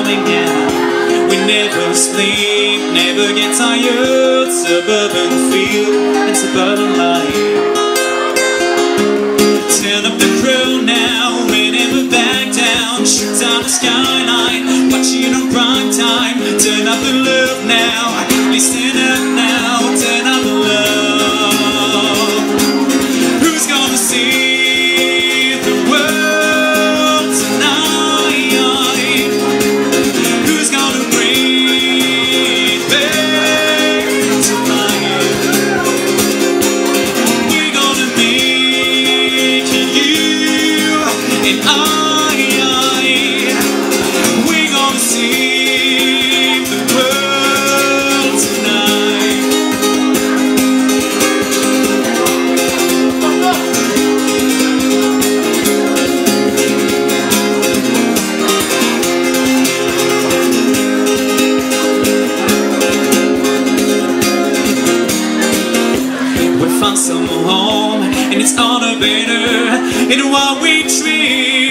coming down We never sleep, never get tired. Suburban feel and suburban life. Turn up the crew now, we never back down. Shoot down the skyline, watching on prime time. Turn up the loop now, listen up now. And I. We're gonna see the world tonight. We found some home and it's all the better. And while we dream,